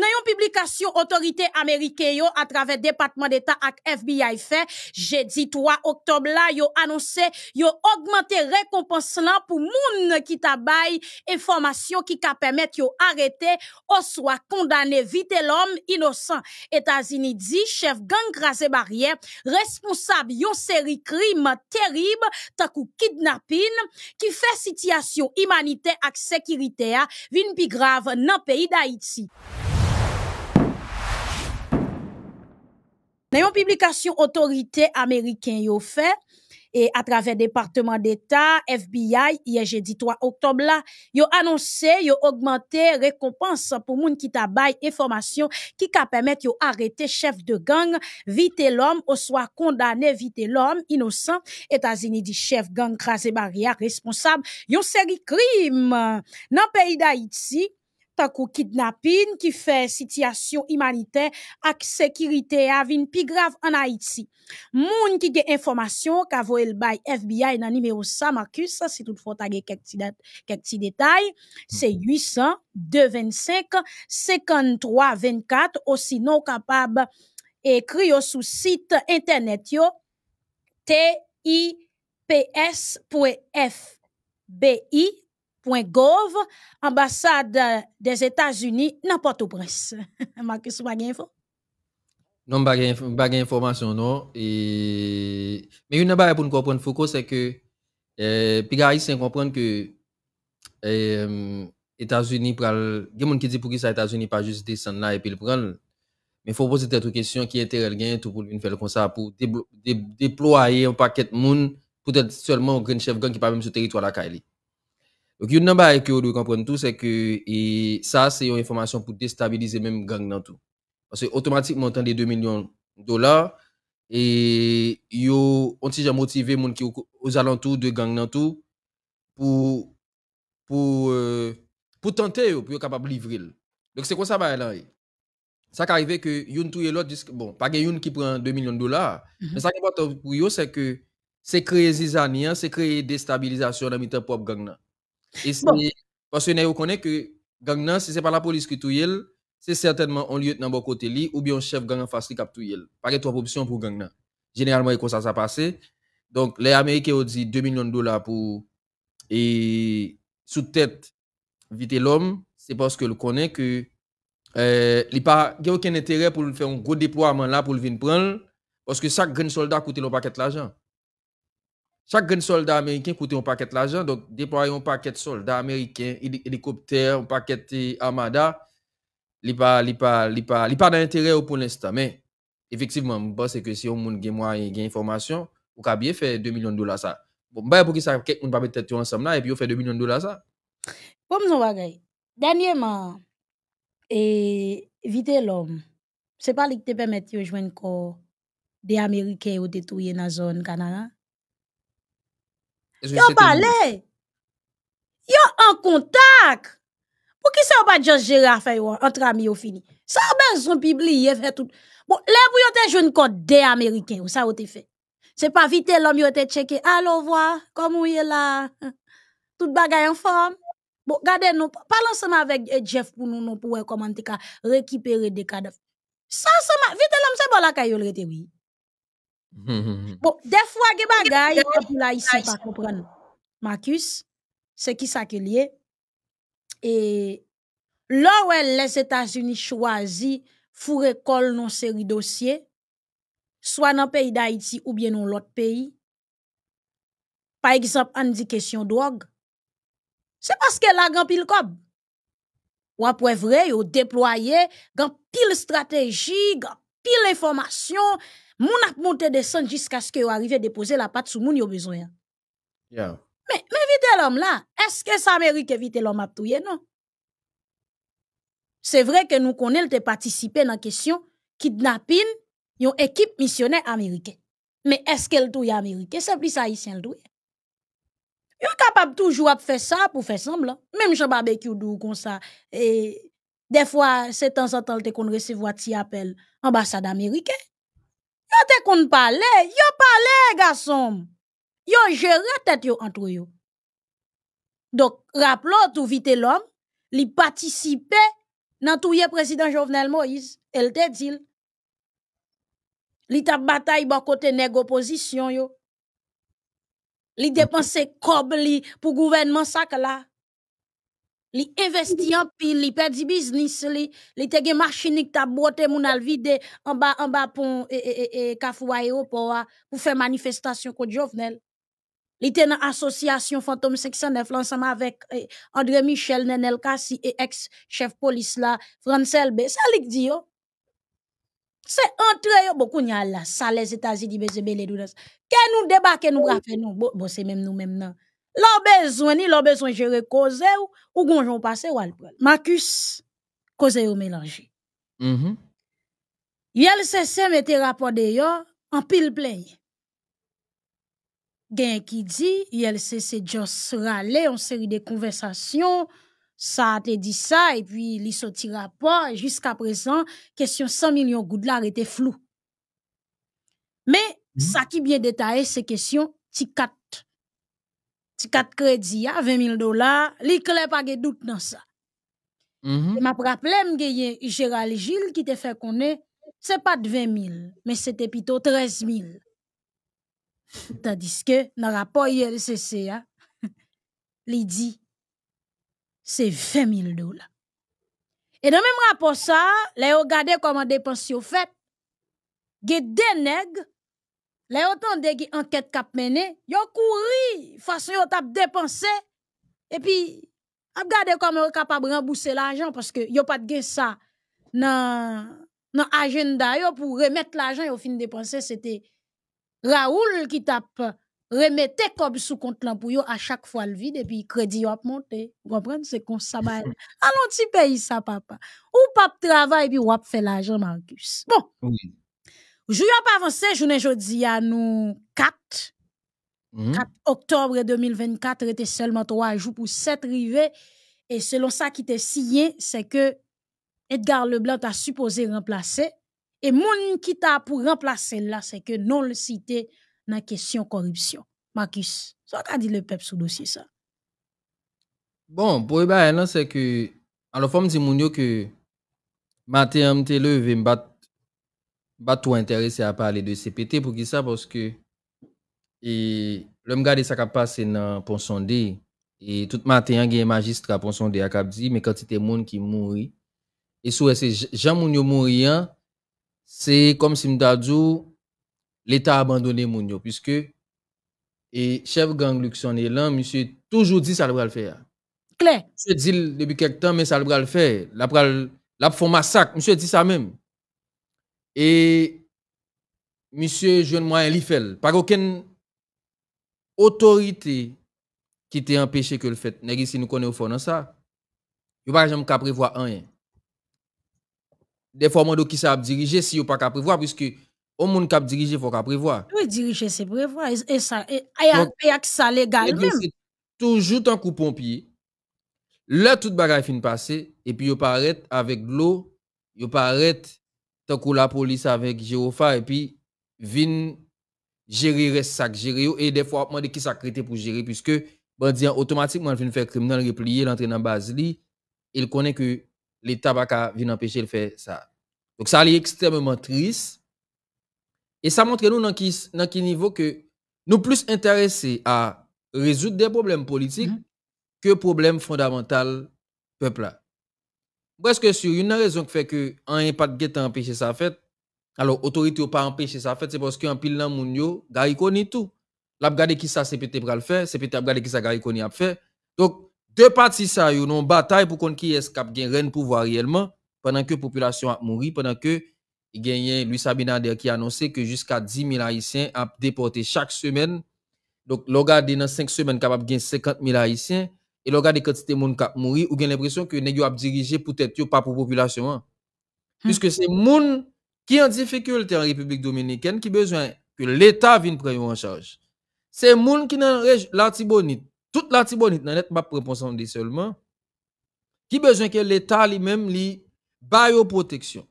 nan yon publikasyon otorite Amerike yo a travè Departement d'Etat ak FBI fè, jè di 3 oktob la yo anonsè yo augmente rekompans lan pou moun ki tabay informasyon ki ka pèmèt yo arete ou swa kondane vite l'om inosan. Etazini di, chef gang grase barye, responsab yon seri krim terib takou kidnapin ki fè sityasyon imanite ak sekirite a vin pi grav nan peyi da iti. Nan yon publikasyon otorite Ameriken yo fe, e a travè Departement d'Etat, FBI, ye jè di 3 oktob la, yo anonsè, yo augmente rekompans pou moun ki tabay informasyon ki ka pèmèt yo arete chef de gang, vite l'om, ou swa kondane vite inosan, etazini di chef gang krasè baria, responsab, yon seri krim nan peyi da iti, takou kidnapin ki fè sityasyon imanite ak sekirite avin pi grav an Haiti. Moun ki ge informasyon ka vo el bay FBI nan nimeyo sa Marcus, si tout fote age kek ti detay, se 800-225-5324 ou sinon kapab ekri yo sou internet yo tips.fbi .gov, ambassade des Etats-Unis, n'importe où presse. Marcus, bagay info? Non, bagay informasyon, non. Mais yon nan bagay pou nou kompren foko, se ke pi gari sen kompren ke Etats-Unis pral, gen moun ki di pou ki sa Etats-Unis pa juste desan la epi l pran, men fò pose tetou kesyon ki enterel gen tout pou vin fèl kon sa pou deploye un paket moun pou tèt seulement ou gren chef gang ki pa mèm sou teritwa la ka li. Donc, nan ba ek yo dwe kompren tout, se ke sa se yon informasyon pou destabilize menm gang tout. Parce otomatik montan de 2 milyon dolar, e yo onti jan motive moun ki ou zalantou de gang nan tout, pou pou tante yo, pou yo kapab livril. Donc, se kon sa ba elan e. Sa ka arrive ke yon tou ye lot, bon, pa gen yon ki pren 2 milyon dolar, men sa ki pote pou yo, se ke se kreye zizanian, se kreye destabilizasyon nan mitan pop gang nan. E se, paswe ne yo konen ke gang nan, se se pa la polis ki tou yel, se certainman on liyot nan bo kote li, ou bi yon chef gang an fasli kap tou yel. Pake to aposisyon pou gang nan. Generalman yon konsa sa pase. Donk, le Amerike yo di 2 milyon dola pou e sou tèt vite l'om, se paske l konen ke li pa gen yon ken etere pou l fè yon go deploaman la pou l vin pran, paske sak gen soldat koute l paket l Chak gen soldat Ameriken koute yon paket l ajan, donk deploye yon paket soldat Ameriken, helikopter, yon paket armada, li pa nan intere ou pou l'instant. Men, efektivman, mba se ke si moun gen mwa gen informasyon, ou ka biye fe 2 milyon dola sa. Bon, mba yon pou ki sa kek moun pa betet yon ansam la, epi yon fe 2 milyon dola sa. Pom zon bagay, danye man, e vite l'om, se pa li te pemet yo jwen ko de Ameriken ou detouye nan zon kanana? Yo pale, yo an kontak. Pou ki se yo pa just jere a afe yo antra mi yo fini? Sa yo ben son pibliye fe tout. Bon, le pou yo te joun kote de Ameriken ou sa yo te fe. Se pa vite lom yo te cheke, alo vwa, komou ye la, tout bagay an form. Bon, gade nou, palan seman vek Jeff pou nou nou pou we komante ka rekipere de kadaf. Sa seman, vite lom se bon la kayo lrete wii. Bon, defwa ge bagay, apou la isi pa kompran. Marcus, se ki sa ke liye, e lò wè les Etats-Unis chwazi fure kol non seri dosye, swa nan peyi da iti ou bien non lot peyi, pa ekzamp an di kesyon drog, se paske la gan pil kob. Wap wè vre yo deploye, gan pil strategi, gan pil informasyon, Moun ap monte de san jiska ske yo arrive depose la pat sou moun yo bezoyan. Ya. Men vite l'om la, eske sa Amerike vite l'om ap touye, non? Se vre ke nou konel te patisipe nan kesyon kidnapin yon ekip misioner Amerike. Men eske l touye Amerike, se pli sa isyen l touye. Yon kapab toujou ap fe sa pou fe semblan. Mem jan babek yon dou kon sa. E defwa se tan san tan te kon resevo ati apel ambasade Amerike. Yo te kon pale, yo pale, gasom. Yo jere tet yo antwo yo. Dok, rap lo tou vite l'om, li patisipe nan touye président Jovenel Moïse. El te dil. Li tap batay ba kote neg opposition yo. Li depanse kob li pou gouvernement sak la. Li investi an pil, li perdi biznis li, li te gen machinik ta bote moun al vide an ba, an ba pon e, e, e, e, kafou aéroport ah, pou fè manifestasyon kon Jovenel. Li te nan asosyasyon Fantom 609 lansama avèk eh, André Michel Nenel Kassi e ex-chef polis oh. bon, la, Fransel B. Sa lik di yo. Se entre yo, bo kounya la, sa les Etats-Unis bezebe le dounas. Ke nou debake nou grafe nou, bo, bo se mèm nou mèm nan. Lò bezwen ni, lò bezwen jere koze ou, ou gonjon passé ou al. Marcus, cause yo mélangé. Mm. Mm-hmm. Yel se mette rapport de yo en pile plaigne. Gen ki di, yel se se jos rale en série de conversations, ça a été dit ça, et puis il sorti rapport, e jusqu'à présent, question 100 millions de était flou. Mais, mm-hmm. ça qui bien détaillé, c'est question T4 si 4 crédits à 20 000 dollars, li clair pas de doute dans ça. Mm-hmm. Je me rappelle que Gérald Gilles qui te fait connaître, ce n'est pas 20 000, mais c'était plutôt 13 000. Tandis que dans le rapport ILCC, il hein, dit c'est 20 000 dollars. Et dans le même rapport, ça, les regardez comment dépenses sont faites. Il y a des nègres le yo tande ge anket kap mene, yo kouri, fason yo tap depanse, e pi, ap gade koman yo kapab rembouse l'ajan, paske yo pat ge sa nan agenda yo pou remet l'ajan yo fin se te Raoul ki tap remete kob sou kont lan pou yo a chak fwa l vide epi kredi yo ap monte. Gwapren se kon sa ba el. Alon ti peyi sa papa. Ou pap travay epi wap fe la jan Marcus. Bon. Yo ap avanse, jounen jodi ya nou 4. 4 oktobre 2024 rete selman 3 jou pou 7 rive. E selon sa ki te siye, se ke Edgar Leblanc ta suppose remplase. E moun ki ta pou remplase la, se ke non le site nan kesyon korupsyon. Marcus, sa ka di le pep sou dosye sa? Bon, pou e ba enan se ke, alo fom di moun yo ke, mate amte le ve mbat, bat tou interese a pale de CPT pou ki sa, poske, e, lom gade sa ka pase nan ponsonde, e tout mate yon gen magistra ponsonde akab di, me kantite moun ki mouri, e sou ese jan moun yo mouri an, Se kom si mta djou, l'Etat abandone moun yo. Piske, e chev gang Luxon e lan, msye toujou di sa l pral fè ya. Kle. Msye di l debi kek tan, men sa l pral fè. La pral, la pfon masak, msye di sa men. E, msye jwen mwen li fel. Par oken otorite ki te empèche ke l fèt. Nè gisi nou konè ou fò nan sa. Yo par jèm ka prevoa anyen. De forman do ki sa ap dirije si yo pa ka prevoa Piske o moun ka ap dirije fwa ka prevoa Ou e dirije se prevoa E ak sa legal men Toujou tan kou pompi Le tout bagay fin pase E pi yo paret avek lo Yo paret la polis avek jirofa E pi vin jiri res sak jiri yo E de fwa apman de ki sa krete pou jiri Piske ban diyan otomatikman fin fè krim nan repliye Lantre nan baz li Il konen ke l'Etat baka vin empèche l'fè sa. Donc sa li ekstremement tris. Et sa montre nou nan ki nivou ke nou plus interesse a rezout de problem politik ke problem fondamental pepla. Breske sur, nan rezon ki fè ke an yon pat get empèche sa fèt, alo otorite ou pa empèche sa fèt, se poske an pil nan moun yo, gari koni tou. Lap gade ki sa sepete pral sepete ap gade ki sa gari koni ap fè. Donc, De pati sa yo nou batay pou kon ki eskap gen ren pou vwa riyelman Pendan ke populasyon ap mouri Pendan ke genyen Louis Sabinader ki anonse ke jiska 10.000 haisyen ap depote chak semen Dok logade nan 5 semen kapap gen 50.000 haisyen E logade katite moun kap mouri Ou gen l'impresyon ke negyo ap dirije poutet yo pa pou populasyon Piske se moun ki an difikulte an Republik Dominiken Ki bezwen ke l'Etat vin preyo an chaj Se moun ki nan l'artibonit Tout la tibonit nan net map preponsan de selman, ki bezwen ke l'Etat li menm li bayo proteksyon.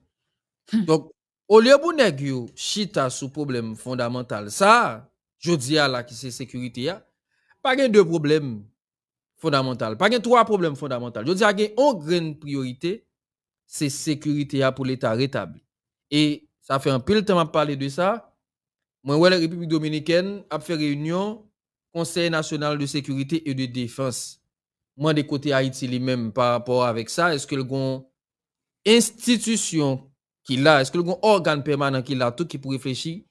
Hmm. Donk, o liye pou neg yo chita sou problem fondamental sa, jodi ya la ki se sekurite ya, pa gen de problem fondamental, pa gen 3 problem fondamental. Jodi ya gen 1 gren priorite, c'est sécurité pour l'État rétabli. Et ça fait un peu de temps à parler de ça. Moi, ouais, la République dominicaine a fait réunion Conseil national de sécurité et de défense. Moi, des côtés Haïti, lui-même, par rapport avec ça, est-ce que le institution qu'il a, est-ce que le organe permanent qu'il a, tout qui pour réfléchir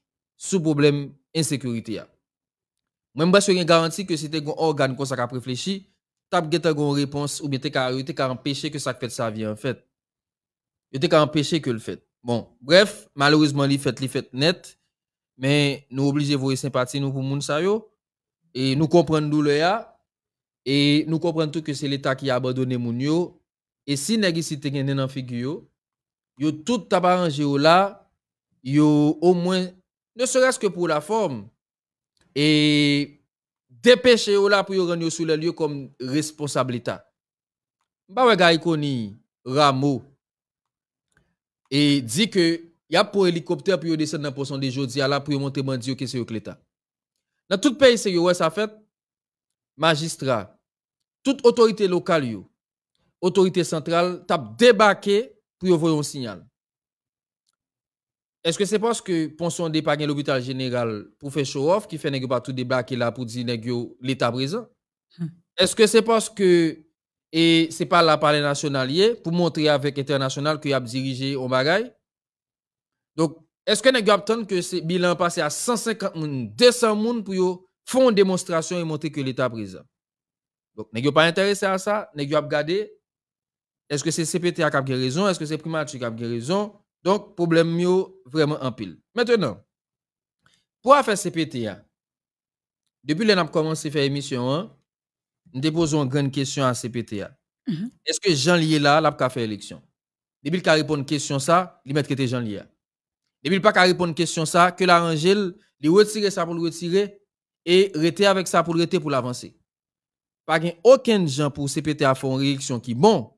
le problème insécurité. Même si une garantie que c'était un organe qu'on a réfléchi, t'as une réponse ou bien t'as empêché que ça fait ça vie en fait. T'as empêché que le fait. Bon, bref, malheureusement, il fait, il fait net, mais nous obligés voir sympathie nous pour moun sa yo, et nous comprenons d'où le et nous comprenons tout que c'est l'État qui a abandonné moun yo, et si nèg ici te figure yo, tout t'a arrangé là, yo au moins ne serait-ce que pour la forme et dépêcher là pour rendre sur le lieu comme responsable État. Bah ouais Ramo et dit que y a pour hélicoptère pour descendre dans poisson des jodi là pour monter bandi que c'est l'État. Dans tout pays c'est ouais ça fait magistrat toute autorité locale yo autorité centrale t'a débarqué pour envoyer un signal. Est-ce que c'est parce que Ponson dépagne l'hôpital général pour faire show off qui fait pas tout débarquer là pour dire que l'état présent? Hmm. Est-ce que c'est parce que et c'est pas la parler national pour montrer avec international qu'il a dirigé au bagay? Donc est-ce que nous attend que ce bilan passé à 150 personnes, 200 personnes pour faire une démonstration et montrer que l'État présent? Donc, n'est pas intéressé à ça, n'est pas regardé est-ce que c'est CPT qui a raison? Est-ce que c'est Primature qui a raison? Donc, problème mieux vraiment en pile. Maintenant, pour faire CPT, depuis que nous avons commencé à faire l'émission, nous déposons une grande question à CPT. Mhm. Est-ce que Jean Lié là, a fait l'élection? Depuis qu'il a répondu à une question ça, il met que Jean Lié. Depuis qu'il pas répondu à une question ça, que l'arrangel, il retire ça pour le retirer et rester avec ça pour le retirer pour l'avancer. Pas aucun gens pour CPT à faire une réaction qui bon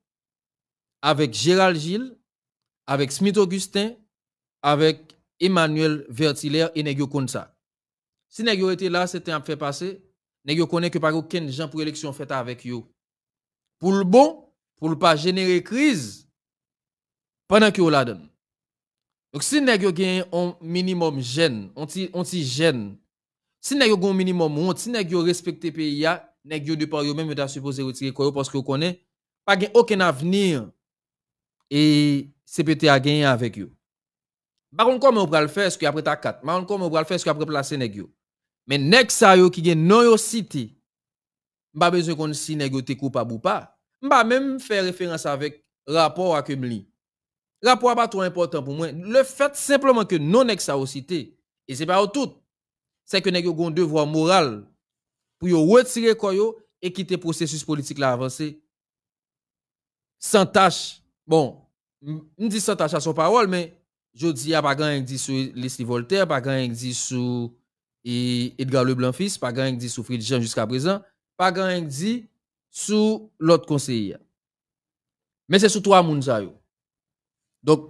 avec Gérald Gilles, avec Smith Augustin, avec Emmanuel Vertiller et Negio ça. Si Negio était là, c'était un fait passer. Negio connaît que pas aucun gens pour élection faite avec eux. Pour le bon, pour ne pas générer crise pendant que vous la donne. Donc si Negio gagne un minimum jeune, on ti jeune. Si Negio gagne un minimum honte, si Negio respecte pays, Negio de par eux même est supposé retirer parce que vous connaissez pas aucun avenir et CPT a gagné avec eux. Par contre, comment on va le faire, est-ce qu'après ta 4, par contre, comment on va le faire, est-ce qu'après placer nèg yo? Mais nèg sa yo qui gen non cité, pas besoin qu'on si nèg te coupable ou pas. M'pa même faire référence avec rapport à Kemli. Rapport pas trop important pour moi. Le fait simplement que non nèg sa yo cité, et c'est pas tout, c'est que nèg yo gon devoir moral pour yo retirer quoi et quitter processus politique là avancé sans tâche Bon, m di sa tacha son parol, men, jodi a pa gan yon di sou Leslie Voltaire, pa gan yon di sou Edgar Leblanc-Fils, pa gan yon di sou Frédéric Jean jusqu'à présent, pa gan yon di sou l'autre conseiller. Men se sou 3 moun zayou. Donk,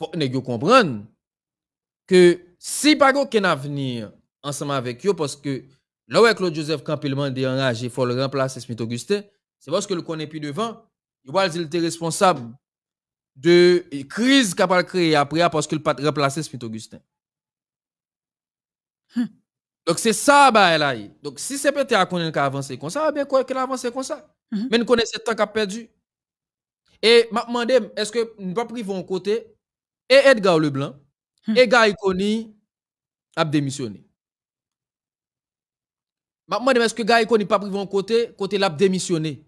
fok ne yo kompran ke si pa go ken avenir anseman vek yo, poske la wè Claude Joseph Campilman de enraje fol remplace Smith Augustin, se poske le konen pi devan, yo wal zil te responsable de crise qu'a pas créé après parce que le pas remplacé Smith Augustin. Hmm. Donc c'est ça bah là. Donc si c'est peut-être à connaître qu'a avancé comme ça, bien quoi qu'il a avancé comme ça. Hmm. Mais nous connaissons le temps qu'a perdu. Et m'a demandé est-ce que nous pas priver un côté? Et Edgar Leblanc hmm. et Guy Koni a démissionné. M'a demandé est-ce que Guy Koni pas privé un côté côté l'a démissionné?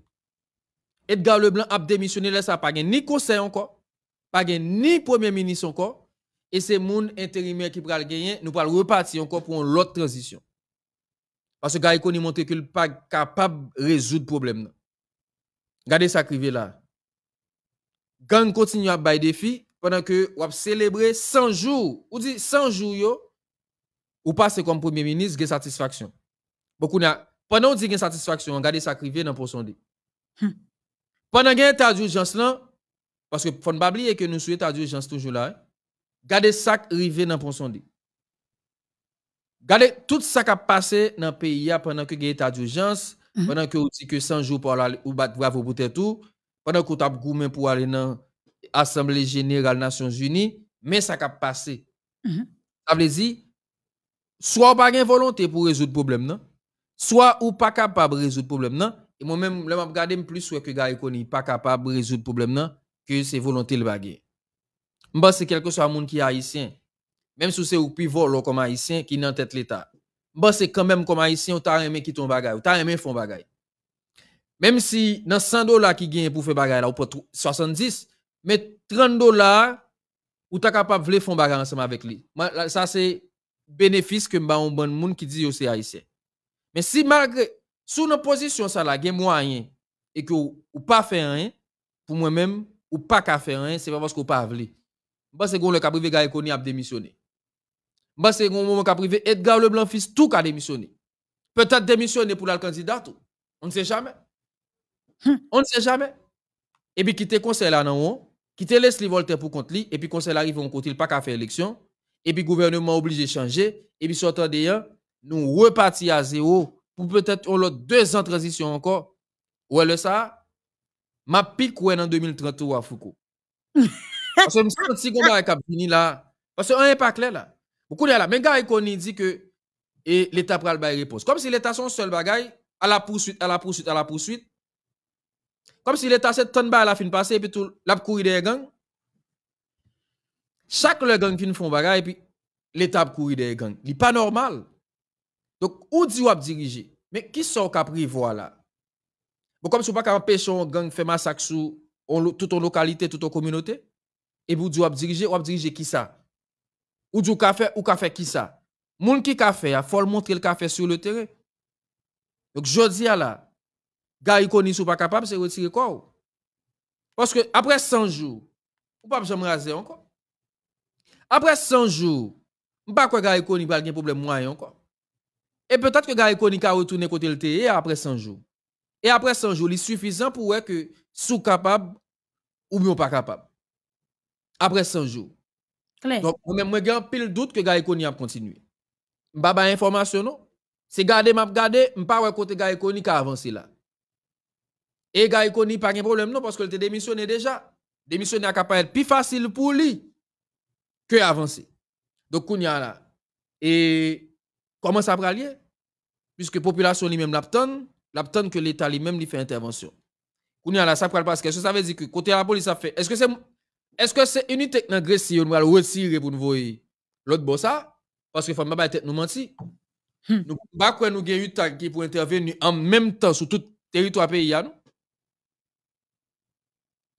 Edgar Leblanc a démissionné là ça pas ni conseil encore pas ni premier ministre encore et c'est moun intérimaire qui pral gagner nous pral repartir encore pour une autre transition. Parce que gars il montre qu'il pas capable de résoudre problème regardez ça crivé là. Gang continue à bailler défi pendant que ou célébrer 100 jours. Ou dit 100 jours yo ou passe comme premier ministre de satisfaction. Beaucoup pendant on dit une satisfaction regardez ça crivé dans pour sonder pendant qu'il y a état d'urgence là, parce que faut pas oublier que nous sommes état d'urgence toujours là, hein. gardez ça rivé dans le dit. Gardez tout ça qui a passé dans le pays pendant que y a état d'urgence, pendant que vous dit que 100 jours pour aller ou battre bravo pour tout, pendant que vous avez pour aller dans Assemblée Générale Nations Unies, mais ça a passé. Mhm. Ça veut dire, soit pas une volonté pour résoudre le problème, non? soit ou pas capable de résoudre le problème, non? Et moi-même, je regarde plus que gars n'est pas capable de résoudre le problème, non? Que c'est volonté le baguette. M'ba c'est quelque soit monde qui est haïtien. Même si c'est ou plus volo comme haïtien qui dans tête l'état. M'ba c'est quand même comme haïtien ou t'as aimé qui ton bagay, ou t'as aimé font bagay. Même si dans 100 dollars qui gagne pour faire bagay là ou pour 70, mais 30 dollars ou t'as capable de faire bagay ensemble avec lui. Ça c'est bénéfice que m'ba un bon monde qui dit c'est haïtien. Mais si malgré sous nos position ça là, gen moyen et que ou, ou pas faire rien pour moi-même ou pas qu'à faire rien, c'est pas parce qu'on pas vle. M'pa c'est qu'on le ka privé Koni a démissionné. M'pa c'est qu'on moment ka privé Edgar Leblanc fils tout a démissionné. Peut-être démissionné pour le candidat tout. On ne sait jamais. On ne sait jamais. Et puis quitter conseil là non, haut, quitter Leslie Voltaire pour compte li et puis conseil arrive on côté il pas qu'à faire élection et puis gouvernement obligé de changer et puis sortant d'ailleurs nous reparti à zéro pour peut-être on l'autre deux ans de transition encore. Ouais le ça m'a pique ouais en 2033 Foucault. Parce que je me sens si qu'on va fini là parce que un pas clair là. Beaucoup de là mais gars qu'on dit que l'état pral bail réponse. Comme si l'état son seul bagaille à la poursuite à la poursuite à la poursuite. Comme si l'état cette tonne à la fin passé et puis tout la courir des gangs. Chaque le gang fin font bagaille et puis l'état courir des gangs. Il pas normal. Donc, où dit ou diriger? Mais qui sont qu'a prévoir là? Bon, comme si ou pas empêcher un gang faire massacre sous toute en localité, toute en communauté? Et vous dit ou ap diriger, ou diriger qui ça? Ou qu'a fait, ou fait qui ça? Moun qui fait, il faut montrer le fait sur le terrain. Donc, je dis à là, gars, il connaît ou pas capable, c'est retirer ou? Parce que après 100 jours, ou pas jamais raser encore. Après 100 jours, m'pa quoi il connaît pas de problème moyen encore. Et peut-être que Gary Koni a retourné côté le TE après 100 jours. Et après 100 jours, il est suffisant pour ouais que sous capable ou bien pas capable. Après 100 jours. Claire. Donc, moi-même, moi, j'ai un pile doute que Gary Koni a continué. M'pa ba information non? C'est garder m'a garder, m'pa ouais côté Gary Koni qui a avancé là. Et Gary Koni pas de problème non parce qu'il était démissionné déjà. Démissionner a capable être plus facile pour lui que avancer. Donc kounya là. Et comment ça va lier Puisque la population lui-même l'attend, l'attend que l'État lui-même lui fait intervention. Kounya là ça parce que ça veut dire que côté la police ça fait est-ce que c'est est-ce que c'est unité dans Grèce on va retirer pour nous voir l'autre boss ça parce que faut pas tête nous mentir. Hmm. Nous pas quoi nous gagne UTAG qui pour intervenir en même temps sur tout territoire pays nous?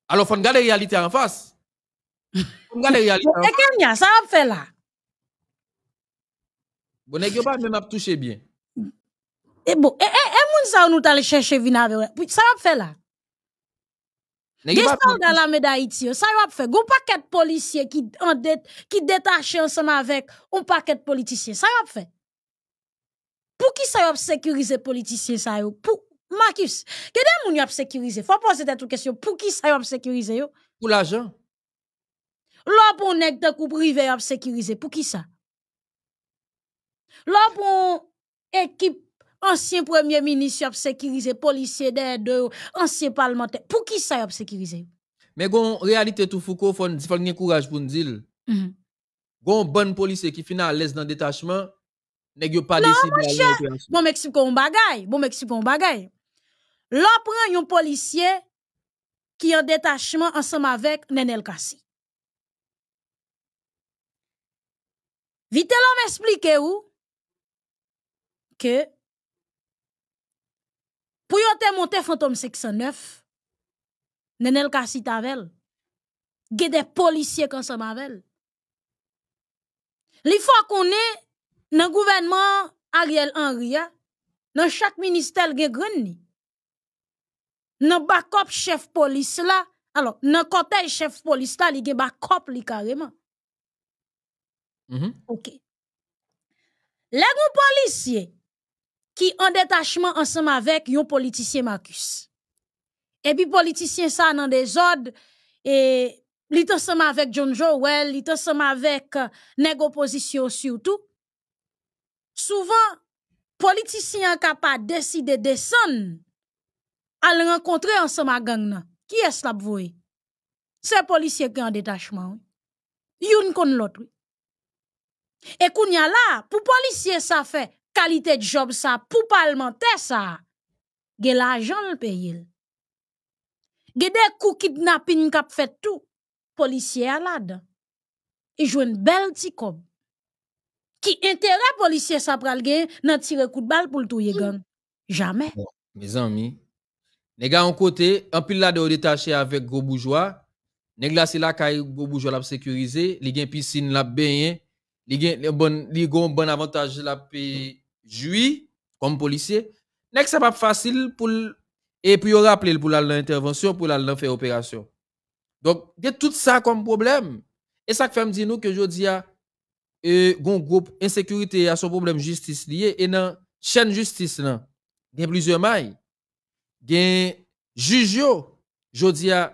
Alors faut regarder la réalité en face. Faut regarder la réalité et Kenya, ça a fait là. Bon, nèg pas même ap touché bien. Et bon, et, et, et moun sa ou nou chercher vin avec. Puis Ça a fait là. Pas soldat la yo, ça y a fait. Gon paquet de policiers qui en dette, qui détaché ensemble avec un paquet de politiciens. Ça y a fait. Pour qui ça y a sécuriser politiciens ça yo? Pour Marcus, kede moun y a sécuriser? Faut poser cette question. Pour qui ça y a sécuriser yo? pour l'argent. Là pour nèg de coup privé y a sécuriser. Pour qui ça? Là pour ancien premier ministre a sécuriser policier derrière de ancien parlementaire. Pour qui ça a sécuriser? Mais gon réalité tout Foucault faut faut gen courage pour nous dire. Mhm. Gon bon policier qui finit à l'aise dans le détachement, nèg yo pas décidé à aller opération. Bon m'explique un bagay, bon m'explique un bagay. Là prend yon policier qui en détachement ensemble avec Nenel Kassi. Vite là m'explique ou que pour yon te monter fantôme 609 Nenel Kassi tavel. Ge des policiers ensemble avec. Li est dans le gouvernement Ariel Henry, a, dans chaque ministère gen gren ni. Dans backup chef police là, alors dans cortège chef police là, li gen backup li carrément. Mhm. OK. Les gon policier qui en détachement ensemble avec yon politicien Marcus. Et puis politicien ça dans des ordres et ensemble avec John Joel, li ensemble avec euh, nèg opposition surtout. Souvent politicien capable décider descendre à le rencontrer ensemble à gang. Qui est-ce la voye? Se polisye ki an detachman. Youn kon lot. E koun ya la, pou polisye sa fe, kalite job sa, pou palmente sa, ge la jan l peyil. Ge de kou kidnapin kap fet tou, polisye alad. E jwen bel ti kob. Ki entere polisye sa pral gen, nan tire kout bal pou l tou ye gan. Jamen. Me zanmi, nega an kote, an pil la de ou detache avek gro boujwa, neg la se la kay gro boujwa la sekurize, li gen pisine la benyen, li gen li gon bon avantaj la pe jui, kom polisye, nek se pa fasil pou l, e pou yo rappele pou la l intervensyon, pou la l fè operasyon. Donk, gen tout sa kom problem. E sa k fèm di nou ke jodi ya, e gon group insekurite a son problem justice liye, e nan chen justice nan, gen plizye may, gen juj yo, jodi ya,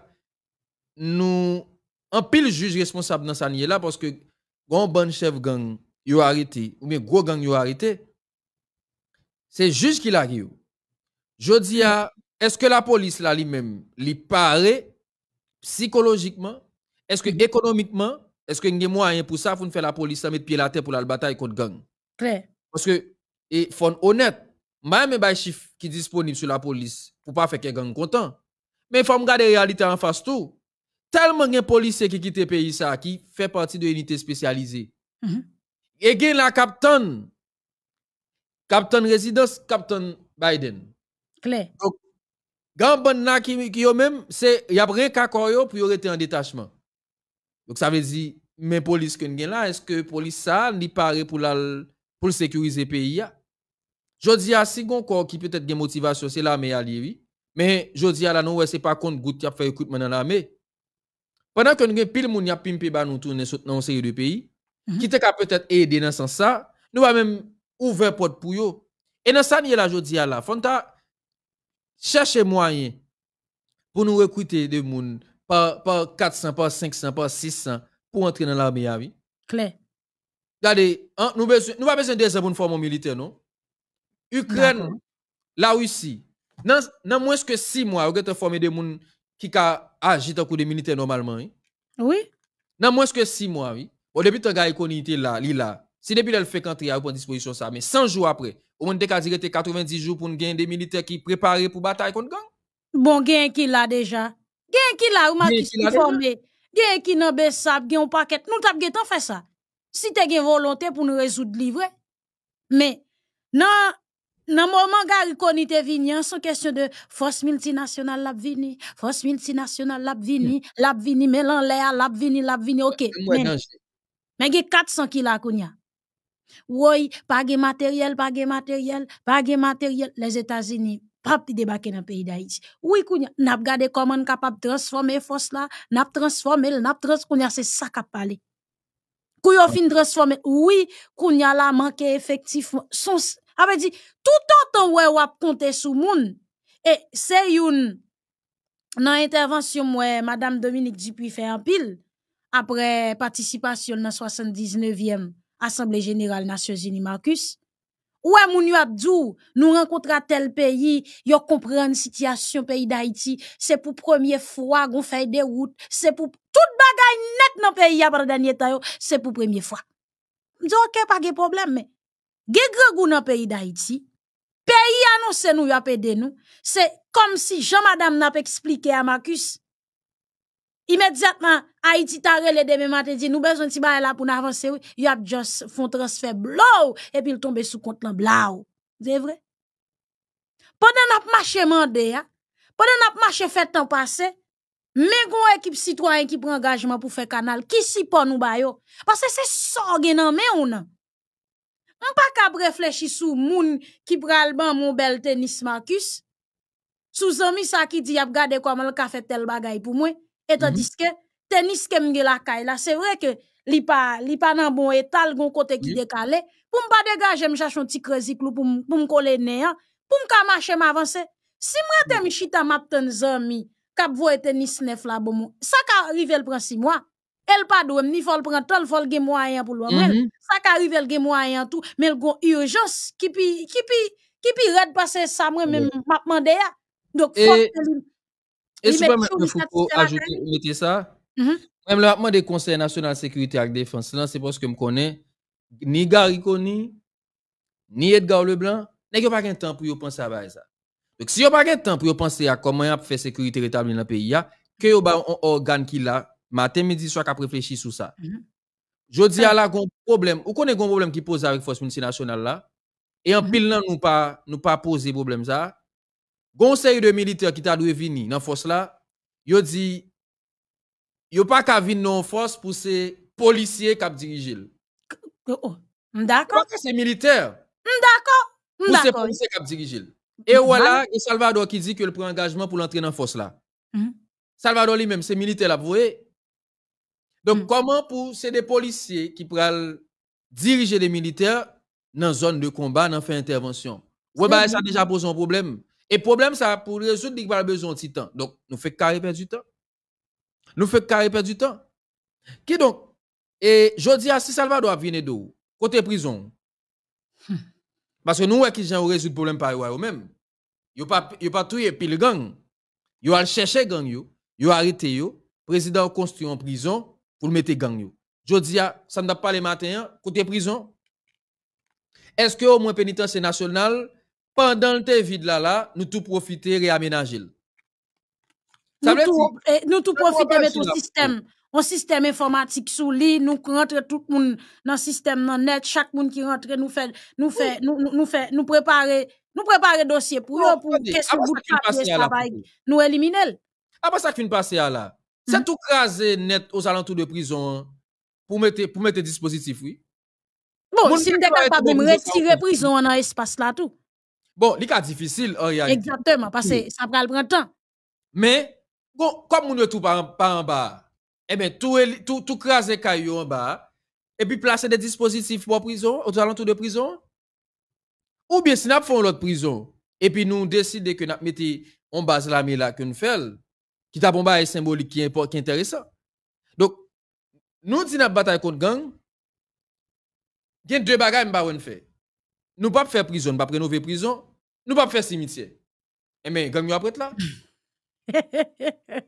nou, an pil juj responsable nan sa niye la, poske, gon ban chef gang yo harite, ou men gro gang yo harite, se juj ki la ki yo. Jodi ya, eske la polis la li men, li pare, psikologikman, eske ekonomikman, eske nge mwa yon pou sa, foun fè la polis sa met piye la te pou la batay kont gang? Kler. Poske, e fon honet, Mwen mwen bay chif ki disponib sou la polis pou pa feke gang kontan. Men fòm gade realite an fas tou. Telman gen polisye ki kite peyi sa ki fe parti de unité spesyalize. Mhm. E gen la kapton. Kapton rezidans, kapton Biden. Kler. Gan ban na ki yo men, se yap re kakoyo pou yo rete an detachman. Dok sa vezi men polis ken gen la, eske polis sa li pare pou l sekurize peyi ya? Jodi a si gon kon ki petet gen motivasyon, se la me a liwi. Men, jodi a la nou we se pa kont gout yap fay ekoutman nan la me. Pendan kon gen pil moun yap pimpe ba nou tou nan seri de peyi, ki te ka petet ede nan san sa, nou a men ouve pot pou yo. E nan san ye la jodi a la, fon ta chache mwayen pou nou rekwite de moun pa 400, pa 500, pa 600 pou entre nan la me a vi. Kler. Gade, nou va besen de se bon formon milite, non? Ukren, la ou isi, nan mweske 6 mwa ou ge te forme de moun ki ka ajit akou de milite normalman. Oui. Nan mweske 6 mwa, ou debi te ga ekonite la, li la, si debi lel fekantri a ou pon disposisyon sa, men 100 jou apre, ou mwen dek a direte 90 jou pou gen de milite ki prepare pou batay kon gang. Bon, gen ki la deja. Gen ki la ou ma ki si forme. Gen ki nan besap, gen ou paket. Nou tap gen tan fe sa. Si te gen volonte pou nou rezout livre. Men, nan... Nan mouman gari konite vinyan, son kesyon de fos multinasyonal lap vini, fos multinasyonal lap vini, lap vini, melan lea, lap vini, lap vini, ok. Men ge 400 kila koun ya. Woy, page materyel, page materyel, page materyel, les Etats-Unis, pap ti debake nan peyi da iti. Woy koun ya, nap gade koman kapap transforme fos la, nap transforme, nap transforme, koun ya se sa kap pale. Kou yo fin transforme, woy, koun ya la manke efektif, son se, Ape di, tout an ton wè wap konte sou moun, e se youn nan intervensyon mwen Madame Dominique Dupuy fè an pil, apre patisipasyon nan 79èm Assemblée Générale Nations Unis Marcus, wè moun yo ap djou, nou renkontra tel peyi, yo kompren sityasyon peyi d'Haïti, se pou premier fwa goun fèy de wout, se pou tout bagay net nan peyi apre danye tayo, se pou premier fwa. Mdou ok, pa ge problem men. Ge gre gou nan peyi da iti, peyi anonsen nou ya pede nou, se kom si jan madame nap explike a makus, Imediatman, Haiti tare le deme maten di, nou bezon ti ba e la pou nan avanse ou, y ap just fon transfer blou, epi l tombe sou kont lan blau. Ze vre? Poden n'ap mache mande ya, poden n'ap mache fet tan pase, men kon ekip sitwanyen ki pre engajman pou fe kanal, ki si pon nou bayo, pase se sor gen nan men ou nan. M pa kab reflechi sou moun ki pralman moun bel tenis Marcus, sou zomi sa ki di ap gade kwa man l ka fet tel bagay pou mwen, Etan mhm. diske, tenis ke mge lakay la, se vre ke li pa, li pa nan bon etal, gon kote ki dekale, pou mba degaje m chachon ti krezik lou, pou, pou m kole neyan, pou m ka mache m avanse. Si mwen te mi chita map ten zami, kap vo e tenis nef la bon moun, sa ka rive l pran si mwa, el pa do ni fol pran tol, fol gen mwayan pou lwa mwen, mm -hmm. sa ka rive l gen mwayan tou, men gon urjons, ki pi, ki pi, ki pi red pase sa mwen men mapman deya. Dok fok te. E sou pa mwen foko ajoute mette sa. Mhm. Même le des conseils national sécurité et défense, là, c'est parce que je connais ni Gary Koni, ni Edgar Leblanc, n'est pas de temps pour yo penser à ça? Donc, si yo pas de temps pour yo penser à comment a fait sécurité rétablie dans le pays, ya, que yo ba un organe qui là, matin, midi, soir, sur ça. Mhm. Je dis à la problème, ou connaît gon problème qui pose avec force nationale là, et en Mhm. pile nan nous pas, nous pas poser problème ça. Gon série de militaires qui t'a dû venir dans force là, yo dit, yo pas qu'à venir non force pour ces policiers qui dirigent. Oh, oh. D'accord, c'est militaire? Pour ces d'accord. policiers qui dirigent. Et voilà, et Salvador qui dit que le prend engagement pour l'entrer dans force là. Salvador lui-même, c'est militaire là, vous voyez? Donc, comment pour ces des policiers qui pourraient diriger des militaires dans zone de combat, dans faire intervention? Ouais, bah, ça a déjà posé un problème. Et problème, ça, pour résoudre, il va besoin de temps. Donc, nous fait carré perdre du temps. Nous fait carré perdre du temps. Qui donc? Et je dis à si Salvador vient d'où? Côté prison. Parce que nous, qui ont résoudre le problème par eux même. Yo pas, pas tué pile gang. Yo al chercher gang yo. Yo arrêté yo. Président construit en prison pour le mettre gang yo. Je dis à, ça n'a pas les matins, côté prison. Est-ce que au moins pénitentiaire national, pendant le temps vide là, là, nous tout profiter, réaménager? Ça Nous tout, eh, nous tout profiter mettre que un système, un système informatique sous lui, nous rentre tout le monde dans le système dans net, chaque monde qui rentre nous fait nous fait nous nous, fait nous préparer nous préparer dossier pour eux pour de qui passe papier nous éliminer. Après ça qui passe à là, c'est Mhm. tout crasé net aux alentours de prison hein, pour mettre, pour mettre dispositif, oui. Bon, si nous capable de retirer ça, prison dans espace là tout. Bon, il est difficile en réalité. Exactement parce que ça prend le temps. Mais, comme on ne tout par, en- par en bas, eh bien, tout, tout, tout craser caillou en bas, et puis placer des dispositifs pour prison, aux alentours de prison. Ou bien, si nous faisons l'autre prison, et puis nous décidons que nous mettons en base la là que nous faisons, qui t'a bon bail symbolique qui est, qui est intéressant. Donc, nous disons notre bataille contre gang, il y a deux bagages que nous faire. Nous ne pas faire prison, nous pas rénover prison, nous pas faire cimetière. Eh bien, gang nous après là?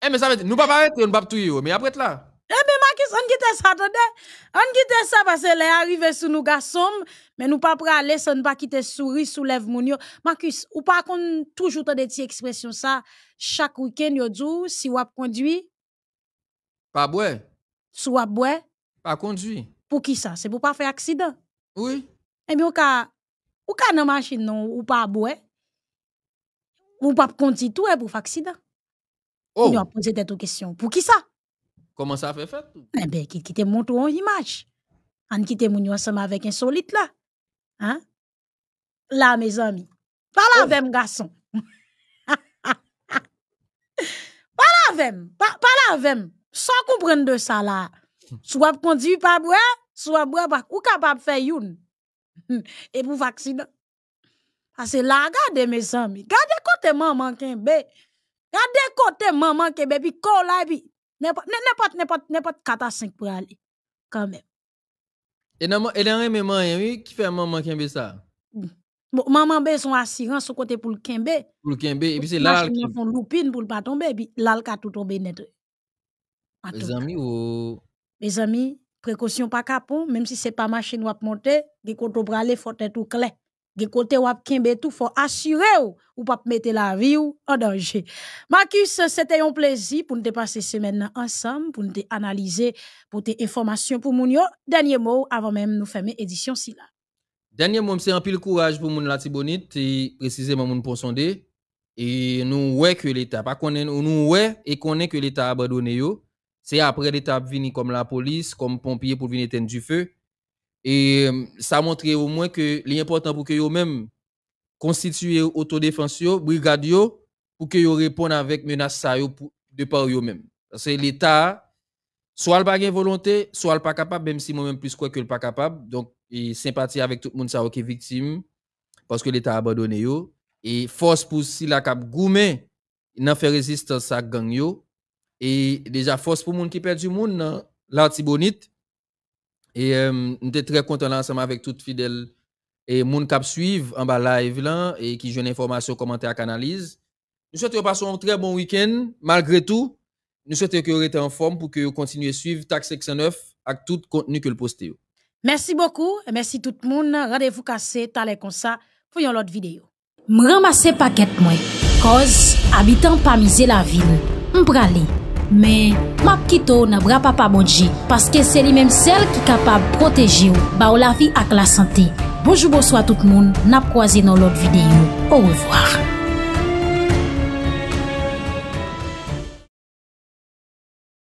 Eh, mais ça veut dire, nous pas arrêter, nous pas tout yo, mais après là. Marcus, on quitte ça, attendez. On quitte ça parce que les arrivé sous nous garçons, mais nous pas prêt sans ne pas quitter souris soulève moun yo. Marcus, ou pas qu'on toujours t'as des expressions ça, chaque week-end yo dou, si wap conduit, Pas boire, si wap boire, pas conduire. pour qui ça? C'est pour pas faire accident? Oui. Eh bien, ou ka, ou ka nan machine non, ou pas boire, ou pas conduire tout pour faire accident. Oh, Nous a posé des questions. Pour qui ça? comment ça fait fait? Eh ben, qui, qui te montre en image. On quitte moun yo ensemble avec insolite là. Hein? Là, mes amis. Parle Oh. avec garçon. Parle avec m. Pa- Parle avec m. Sans comprendre de ça là. Soit conduit pas boire, soit boire pas. Ou capable faire youn. Et pour accident. Parce que là, regardez mes amis. Regardez côté maman kembe. Regardez côté maman kembe. Puis ko là, puis n'importe, n'importe, n'importe, n'importe 4 à 5 pour aller. Quand même. Et dans et dans même oui, qui fait maman qui aime ça? Bon, maman besoin assurance sur côté pour le kembe. Pour le Kembe, et puis c'est là Machine nan font loupine pour le pas tomber, puis là, ka tout tomber net. Tout. amis ou Mes amis, précaution pas capon, même si c'est pas machine wap monter, des côté pour faut être tout clair. Des côté wap kembe tout, faut assurer ou, ou pas mettre la vie ou en danger. Marcus, c'était un plaisir pour nous te passer semaine ensemble, pour nous analyser, pour tes informations pour moun yo. Dernier mot avant même nous fermer édition si là. Dernier mot, c'est un pile courage pour moun la Tibonite, et précisément moun pour sonder. Et nous ouais que l'État, pas connaît, nous ouais et connaît que l'État abandonné yo. C'est après l'État vini comme la police, comme pompier pour venir éteindre du feu. Et euh, ça montre au moins que l'important pour que yo même constituer autodéfense brigade pour que yo répondent avec menace de par yo même. Parce que l'État, soit pas gen volonté, soit pas capable, même si moi-même plus quoi que le pas capable. Donc, et sympathie avec tout le monde qui est victime, parce que l'État a abandonné. Et force pour si la cap goumé, n'a fait résistance à gang. Et déjà, force pour moun qui perd du monde dans l'artibonite. Et euh, nous sommes très contents ensemble avec toutes fidèles et moun cap suivre en bas live là et qui joue information, commentaire, analyse. Nous souhaitons passer un très bon week-end malgré tout. nous souhaitons que vous êtes en forme pour que vous continuez à suivre Tax 609 avec tout contenu que le postez. Merci beaucoup. Merci tout le monde. Rendez-vous cassé, talé comme ça, pour une autre vidéo. M ramasse paquet moi. Cause, habitant pas miser la ville. M men map kito nan bra papa bonji, paske se li menm sel ki kapab proteji ou, ba ou la vi ak la sante. Bojou bojou a tout moun, nap kwa zi nan lot videyo. Ou revoar.